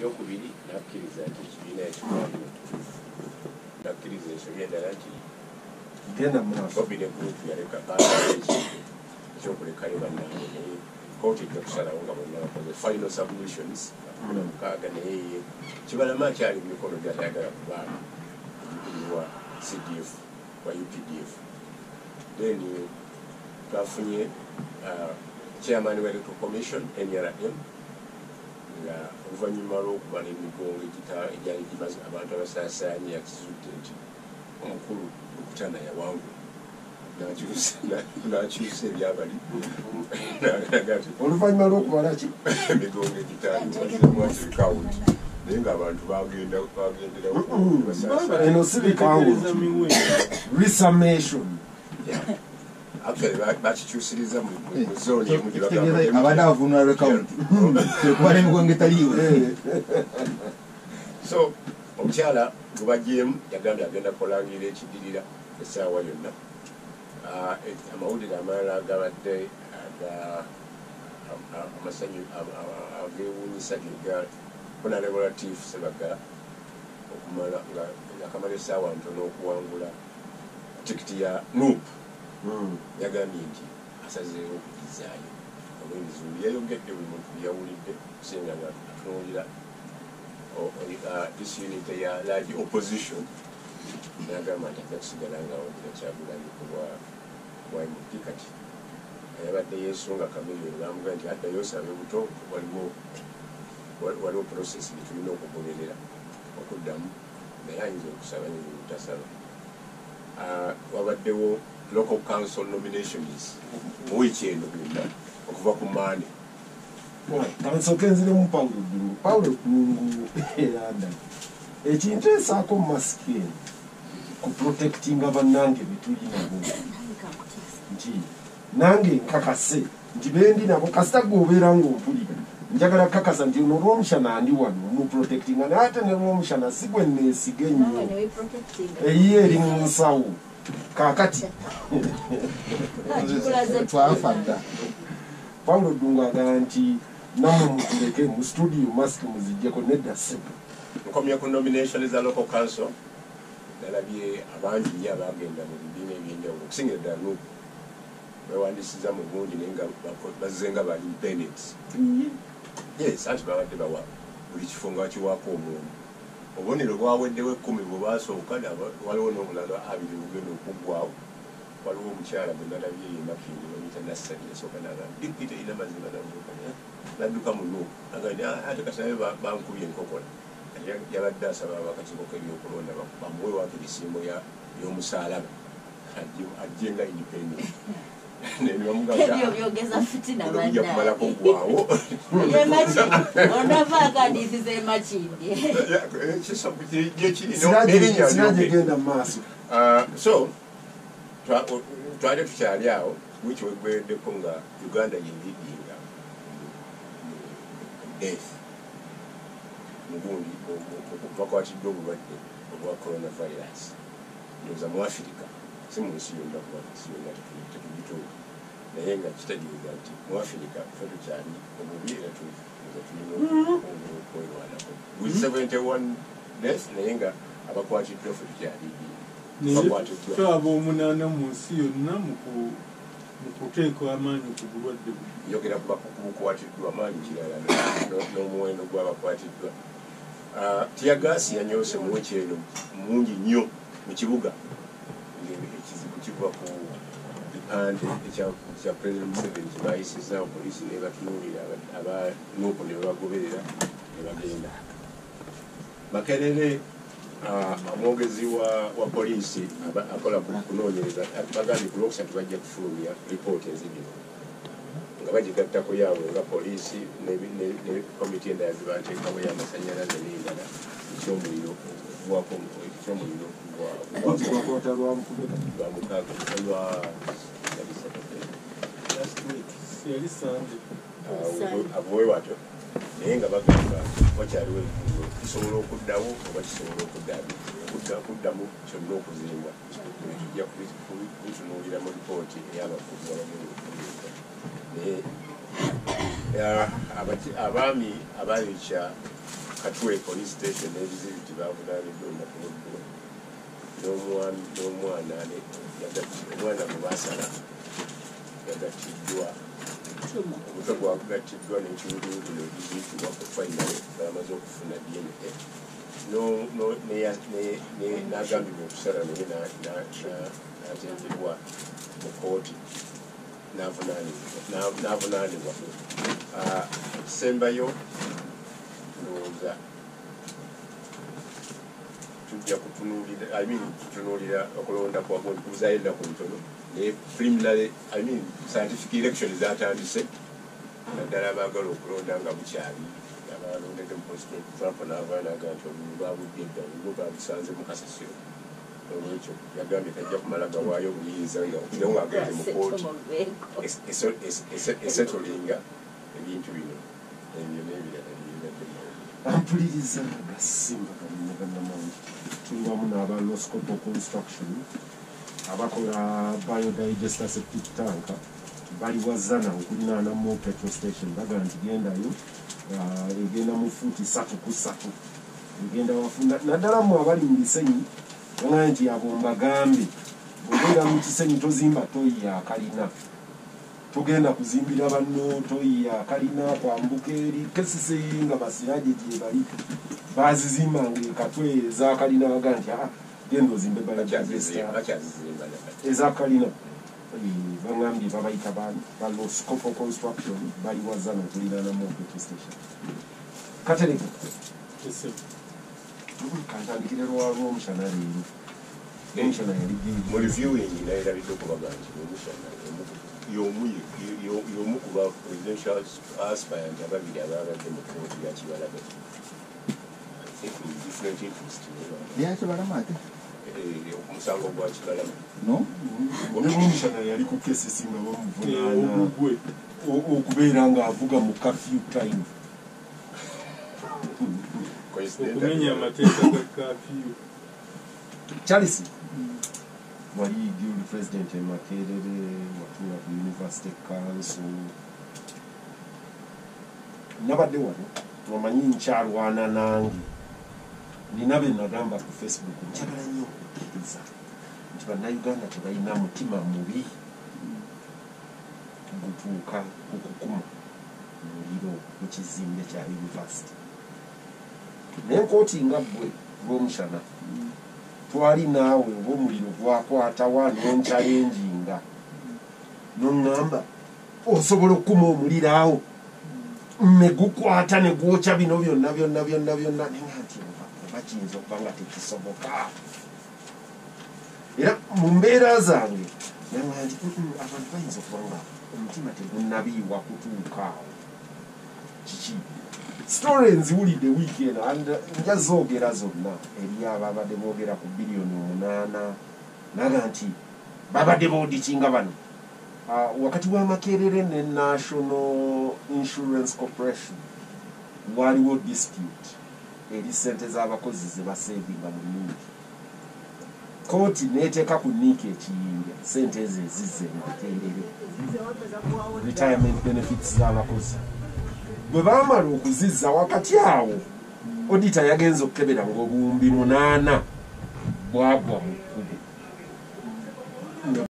ekyokubiri nakkiriza nti ekibiina ekikwaliro nakkiriza endala nti bobi ne gurupu yaleka ekyokulekayo bannange naye kooti ejja kusalawo nga bonna bakoze final submissions akuna mukaaga naye ye. Kibalama akyali mu mikono gyatayagala kubaana wa cdf wa updf then twafunye uh, chairman wa electoral commission nrm nga oluvannyuma lw'okubala emigongo egyali gimaze abantu abasaasaanye yakizudde nti omukulu lukutana yawangula nakyusa ebyabali. Oluvannyuma lw'okubala ki? emigongo egitandikawunti naye ngaabantu bagenda bagenderawo eno si bikawunti resummation bakikyusiriza mu zooni emu gye bagamba Kitegeeza abadde avunula lwekawunti tekuba n'emigongo etaliiwo so omukyala gwebagyemu yagambye agenda kulangirira ekidirira essaawa yonna. Ah, et- amawulire amalala agabadde aga- am- am- amasanyu am- am- agewunyisa gega honorable sebaga okumala nga akamala essaawa ntono okuwangula tikiti ya nup yagambye nti asazeewo okugizaayo olw'emizuulu yayogedde buli muntu byeyawulidde kusinga nga atunuulira unit eya large opposition. Nagamba nti ajja kusigala nga wagira kyagulanyi kulwa waimuki kati yabadde yesunga kamiliyoni bamugaa nti addayo osabe buto waliwo wa- waliwo process gyetulina okugoberera okuddamu naye ayinza okusaba nyinza obutasaba wabaddewo local council nominations mu wiiki eno byonna okuva ku maane kansooka enziremu pawulo ddungu pawulo ddungu eranda ekintu esaako mu masiki eno ku protectinga bannange betuli nabo. Nti nange nkakase nti bendi nabo kasita gwe obeera ngaompulira njagala kukakasa nti ono olw'omushana andi wano mu protectinga naye ate ne lw'omushana si gwe neesiga ennyo eyiye eri mu nsawo kaakati twafa dda pawulo ddungu agamba nti nammwe mutuleke mu studio masiki muzijjeko nedda sebo nkomye ku nomination za local council nalabye abangi nnyo abagenda mu bibiina ebyenjawulo okusingira ddala nuku bewandisiza mu gundi naye nga bazze nga bali independent yes anti babadde bawa buli kifo nga bakiwaako omuntu obubonero bwaweddewo ekkumi bwe basooka waliwo n'omulala abiri bugenda okuggwawo waliwo omukyala gwe nalabye yemakindi bamuyita nassali yasooka naga dipita ina mazima namuka nadduka mu nuku agandi ate kasabe bankubye enkokola Ya- yabadde asaba abakakiiko k'ebyokulonda ba- bamuwe wako ebisiimo ya- y'omusaalaba ajje nga independent ebyo byogeza fitina ojja kumalako gwawo onava akandiisiza emakindi siraje genda mu maaso so twa- o- twali tukyali awo wiiki wegweddeko nga uganda yelidinga death mugundi bakwatiddwa obulwadde obwa coronavirus ndoza mu afirika si mu nsi yonna kuba nsi yonna tetugituuka naye nga kitegeeza nti mu afirika fe tukyali obubi era nga tulina okwerwanako with 71 death naye nga abakwatiddwa fe tukyali ab'omunaana mu nsi yonna mu ku- mu kuteeka amaanyi ku bulwadde yogera ku bakukwatiddwa maanyi kirala no- n'omuwendo gw'abakwatiddwa Ah, tiyagaasi yanyoose mu wiki eno mungi nnyo mu kibuga ekizibu kiva ku bipande ekya- president museveni kyebayisizaawo poliisi nebatunuulira abanuuku ne babagoberera ne bagenda makerere ah, omwogezi wa wa poliisi aba- akola ku kunoonyereza bagambye ku lwokusatu bajja kufulumya ripooti ezibino nga bagigattako yaabwe nga poliisi ne- komiti endala zebateekawo y'amasanyalaze n'endala ekyomuliro okuvaako ekyomuliro gwa- gwa- lwakwata lwamukubeka lwa mukaaga abuwe watyo naye nga bagamba wakyaliwo ebibuzo kisobola okuddawo oba kisobola okuddamu kudda- kuddamu kyonna okuzimbwa tujja kubitunuulira mu lipooti ey'abakugu abamu ah, abaami abayokya katwe police station n'ebizibiti bavunaaniddwa olunaku lweggulo n'omwana n'omwana omwana gwe baasala yagattiddwa omutwe gwagatiddwa n'ekiwuluwulu ebiyitibwa ku fainale balamaze okufuna dna n'agambibwa okusala naye na- na- na- n'atenderwa mu kooti n'avunaanibwa- n'a- n'avunaanibwa Ah, ekisembayo ndowooza tujja kutunuulira i mean kutunuulira okulonda kwakuzayo ennaku ntono naye preliminary i mean scientific election zatandise naddala abaagala okulonda nga bukyali abalondedde mu president trump naavaanaga nti obumu babudde edda obumu babusanze mu kasasiro olwekyo yagambye tajja kumala gawaayo obuyinza nga ng'agende mu kooti esetolinga ebintu bino. Ebyo n'ebirala ampuliriza gasimba kalina bannamawulire tuli wamu n'aba loscopo construction abakola biodigester septic tank. Bali wazana okulinaana mu petrol station. Baga nti gendayo ah, egenda mu fuuti satu ku satu. Egenda wafuna naddala mu abali mu bisenyi bagaa nti abo mbagambe bwogenda mu kisenyi tozimba toyi yakalina tugenda kuzimbira banno toyi yakalina kwambuka eri kesise nga basiraje gye bali. Bazizimbanga ekatwe ezakalina baga nti aa genda ozimbe ezakalina bagambye babayita baloscopo construction bali wazana tulinaanamu petrol station kantandikire lwalwomushana leero omushana yali mu reviewing nayerabidde okubaga nti omushana yomu ku ba presidential aspirant ababiri ababadde mu kooti ya kibalaga I think in different interest yakibalama ate Eh, omusango gwa kibalama no omushana yali ku kesisi nga Eh, o- okubeera ng'avuga mu kafyu time okumenya amateeka ga kafiyu charles. Wali gild president emakerere watula ku university council. Nabadde wano omanyi nkyalwana nange. Nina be nagamba ku facebook njagala nnyo okukkiriza nti bannayuganda tebalina mutima mubi gutuuka okukuma muliro mu kizimbe kya university nenkooti nga ggwe ng'omushana twali naawe oba omuliro gwakwatawa nonkyalenjinga noŋŋamba osobola okukuma omuliro awo? Ne gukwata ne gwokya bino byonna byonna byonna byonna. Nenga nti oba kiyinza okuba nga tekisoboka. Era mu mbeera zange nenga nti "Mm, abantu bayinza okuba nga omutima tegunabiibwa kutuuka awo. Kiki story enziwulidde wiiki eno and nja zoogera zonna. Eri ababadde boogera ku biliyoni omunaana naga nti babadde boodikinga bano. Ah, wakati wa makerere ne national insurance corporation waliwo dispute. Eri sente z'abakozi zebasevinga mu niiki kooti neteeka ku niiki ekiyinja sente ezo ezizze makerere. Retirement benefits z'abakozi bwe baamala okuzizza wakati awo odita yagenza okukebera ngaobuwumbi munaana. Bwagwamu